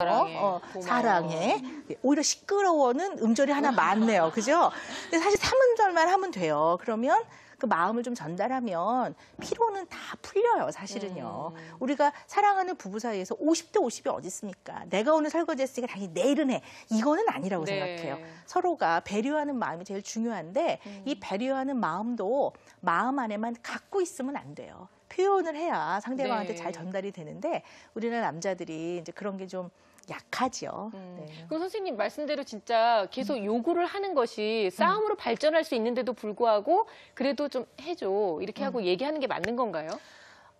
사랑해. 어, 고마워. 사랑해. 오히려 시끄러워는 음절이 하나 많네요. 그죠? 근데 사실 3음절만 하면 돼요. 그러면 그 마음을 좀 전달하면 피로는 다 풀려요, 사실은요. 음. 우리가 사랑하는 부부 사이에서 50대 50이 어디 있습니까? 내가 오늘 설거지 했으니까 당연히 내일은 해. 이거는 아니라고 네. 생각해요. 서로가 배려하는 마음이 제일 중요한데 음. 이 배려하는 마음도 마음 안에만 갖고 있으면 안 돼요. 표현을 해야 상대방한테 네. 잘 전달이 되는데 우리는 남자들이 이제 그런 게 좀 약하죠. 음. 네. 그럼 선생님 말씀대로 진짜 계속 요구를 하는 것이 싸움으로 발전할 수 있는데도 불구하고 그래도 좀 해줘 이렇게 음. 하고 얘기하는 게 맞는 건가요?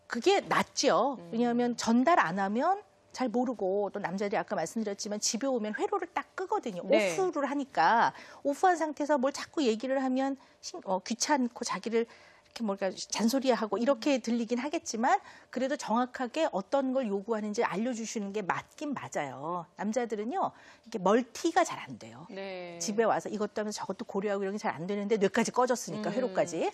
그게 낫죠. 음. 왜냐하면 전달 안 하면 잘 모르고 또 남자들이 아까 말씀드렸지만 집에 오면 회로를 딱 끄거든요. 네. 오프를 하니까 오프한 상태에서 뭘 자꾸 얘기를 하면 신- 어, 귀찮고 자기를 이렇게 뭔가 잔소리하고 이렇게 들리긴 하겠지만 그래도 정확하게 어떤 걸 요구하는지 알려주시는 게 맞긴 맞아요. 남자들은요 이렇게 멀티가 잘 안 돼요. 네. 집에 와서 이것도 하면서 저것도 고려하고 이런 게 잘 안 되는데 뇌까지 꺼졌으니까 음. 회로까지.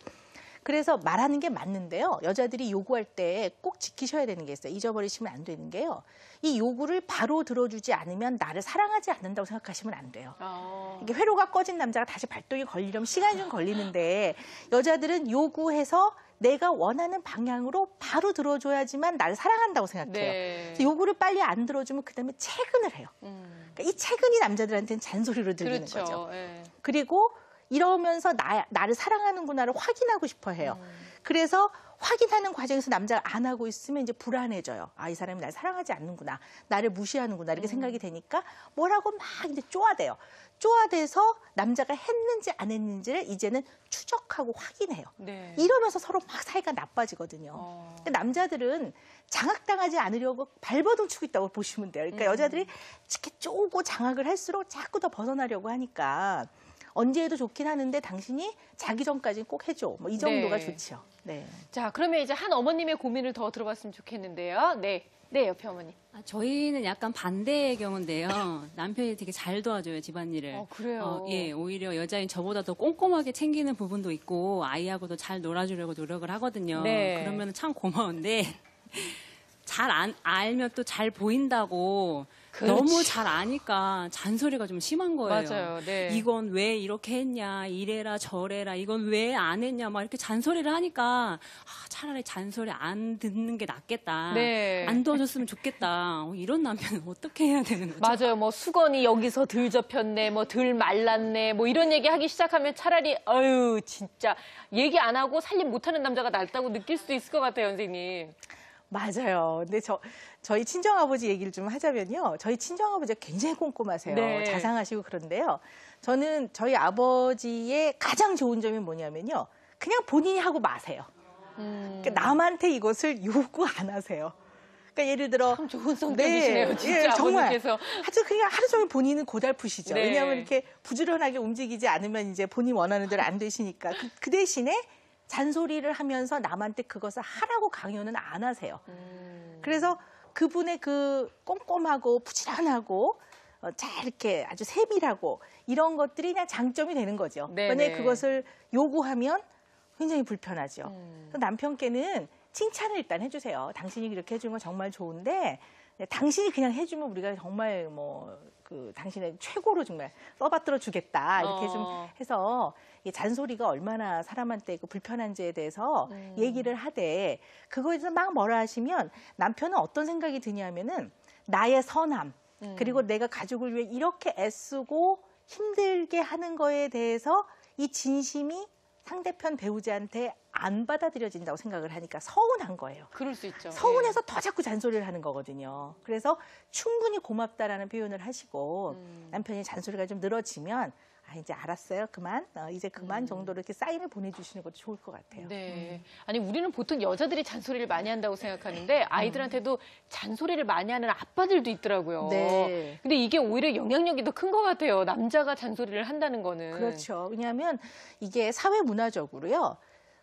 그래서 말하는 게 맞는데요. 여자들이 요구할 때 꼭 지키셔야 되는 게 있어요. 잊어버리시면 안 되는 게요. 이 요구를 바로 들어주지 않으면 나를 사랑하지 않는다고 생각하시면 안 돼요. 아. 이게 회로가 꺼진 남자가 다시 발동이 걸리려면 시간이 좀 걸리는데 여자들은 요구해서 내가 원하는 방향으로 바로 들어줘야지만 나를 사랑한다고 생각해요. 네. 요구를 빨리 안 들어주면 그다음에 채근을 해요. 음. 그러니까 이 채근이 남자들한테는 잔소리로 들리는 그렇죠. 거죠. 예. 그리고 이러면서 나, 나를 사랑하는구나를 확인하고 싶어 해요. 음. 그래서 확인하는 과정에서 남자가 안 하고 있으면 이제 불안해져요. 아, 이 사람이 날 사랑하지 않는구나. 나를 무시하는구나. 음. 이렇게 생각이 되니까 뭐라고 막 이제 쪼아대요. 쪼아대서 남자가 했는지 안 했는지를 이제는 추적하고 확인해요. 네. 이러면서 서로 막 사이가 나빠지거든요. 어. 근데 남자들은 장악당하지 않으려고 발버둥 치고 있다고 보시면 돼요. 그러니까 음. 여자들이 이렇게 쪼고 장악을 할수록 자꾸 더 벗어나려고 하니까 언제 해도 좋긴 하는데 당신이 자기 전까지 꼭 해줘. 뭐 이 정도가 네. 좋죠. 네. 자, 그러면 이제 한 어머님의 고민을 더 들어봤으면 좋겠는데요. 네. 네, 옆에 어머니. 아, 저희는 약간 반대의 경우인데요. 남편이 되게 잘 도와줘요, 집안일을. 어, 그래요? 어, 예, 오히려 여자인 저보다 더 꼼꼼하게 챙기는 부분도 있고, 아이하고도 잘 놀아주려고 노력을 하거든요. 네. 그러면 참 고마운데, 잘 안, 알면 또 잘 보인다고, 그렇지. 너무 잘 아니까 잔소리가 좀 심한 거예요. 맞아요. 네. 이건 왜 이렇게 했냐, 이래라 저래라, 이건 왜 안 했냐, 막 이렇게 잔소리를 하니까, 아, 차라리 잔소리 안 듣는 게 낫겠다. 네. 안 도와줬으면 좋겠다. 어, 이런 남편은 어떻게 해야 되는 거죠? 맞아요. 뭐 수건이 여기서 덜 접혔네, 뭐 덜 말랐네, 뭐 이런 얘기 하기 시작하면 차라리 아유 진짜 얘기 안 하고 살림 못하는 남자가 낫다고 느낄 수도 있을 것 같아요, 선생님. 맞아요. 근데 저, 저희 친정아버지 얘기를 좀 하자면요. 저희 친정아버지가 굉장히 꼼꼼하세요. 네. 자상하시고 그런데요. 저는 저희 아버지의 가장 좋은 점이 뭐냐면요. 그냥 본인이 하고 마세요. 음. 그러니까 남한테 이것을 요구 안 하세요. 그러니까 예를 들어 참 좋은 성격이시네요, 진짜 정말. 아버님께서. 하여튼 그냥 하루 종일 본인은 고달프시죠. 네. 왜냐하면 이렇게 부지런하게 움직이지 않으면 이제 본인 원하는 대로 안 되시니까 그, 그 대신에 잔소리를 하면서 남한테 그것을 하라고 강요는 안 하세요. 음. 그래서 그분의 그 꼼꼼하고 부지런하고 어, 잘 이렇게 아주 세밀하고 이런 것들이 그냥 장점이 되는 거죠. 네네. 만약에 그것을 요구하면 굉장히 불편하죠. 음. 남편께는 칭찬을 일단 해주세요. 당신이 이렇게 해주는 건 정말 좋은데 네, 당신이 그냥 해주면 우리가 정말 뭐 그 당신의 최고로 정말 써받들어 주겠다 이렇게 어. 좀 해서 이 잔소리가 얼마나 사람한테 그 불편한지에 대해서 음. 얘기를 하되 그거에 대해서 막 뭐라 하시면 남편은 어떤 생각이 드냐면은 나의 선함 음. 그리고 내가 가족을 위해 이렇게 애쓰고 힘들게 하는 거에 대해서 이 진심이 상대편 배우자한테 안 받아들여진다고 생각을 하니까 서운한 거예요. 그럴 수 있죠. 서운해서 더 자꾸 잔소리를 하는 거거든요. 그래서 충분히 고맙다라는 표현을 하시고 음. 남편이 잔소리가 좀 늘어지면 아 이제 알았어요 그만 어, 이제 그만 음. 정도로 이렇게 사인을 보내주시는 것도 좋을 것 같아요. 네. 아니, 우리는 보통 여자들이 잔소리를 많이 한다고 생각하는데 아이들한테도 잔소리를 많이 하는 아빠들도 있더라고요. 네. 근데 이게 오히려 영향력이 더 큰 것 같아요. 남자가 잔소리를 한다는 거는. 그렇죠. 왜냐하면 이게 사회 문화적으로요.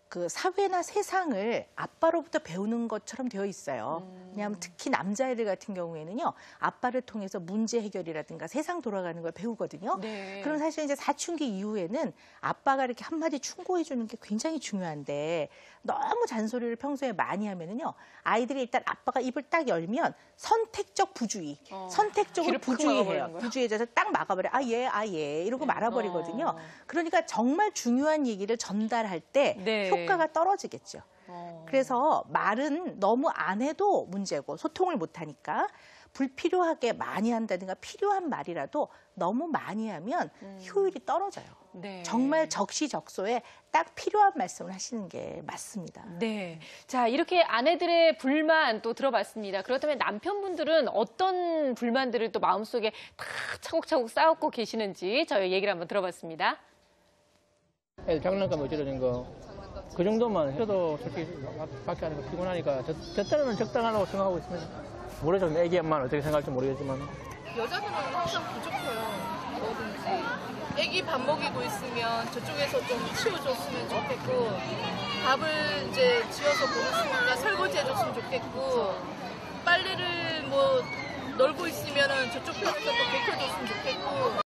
그 사회나 세상을 아빠로부터 배우는 것처럼 되어 있어요. 음. 왜냐하면 특히 남자애들 같은 경우에는요, 아빠를 통해서 문제 해결이라든가 세상 돌아가는 걸 배우거든요. 네. 그럼 사실 이제 사춘기 이후에는 아빠가 이렇게 한마디 충고해 주는 게 굉장히 중요한데 너무 잔소리를 평소에 많이 하면은요 아이들이 일단 아빠가 입을 딱 열면 선택적 부주의, 어, 선택적으로 부주의해요. 부주의해져서 딱 막아버려. 아 예, 아 예, 이러고 말아버리거든요. 어. 그러니까 정말 중요한 얘기를 전달할 때 네. 효과가 떨어지겠죠. 어. 그래서 말은 너무 안 해도 문제고 소통을 못 하니까 불필요하게 많이 한다든가 필요한 말이라도 너무 많이 하면 효율이 떨어져요. 네. 정말 적시적소에 딱 필요한 말씀을 하시는 게 맞습니다. 네. 자, 이렇게 아내들의 불만 또 들어봤습니다. 그렇다면 남편분들은 어떤 불만들을 또 마음속에 다 차곡차곡 쌓고 계시는지 저희 얘기를 한번 들어봤습니다. 애들 장난감 어찌러진 거. 그 정도만 해도 솔직히 밖에 거 피곤하니까 저, 저 때는 적당하다고 생각하고 있습니다. 모르죠. 애기 엄마는 어떻게 생각할지 모르겠지만. 여자들은 항상 부족해요. 뭐든지. 애기 밥 먹이고 있으면 저쪽에서 좀 치워줬으면 좋겠고, 밥을 이제 지어서 보냈으니까 설거지 해줬으면 좋겠고, 빨래를 뭐 널고 있으면은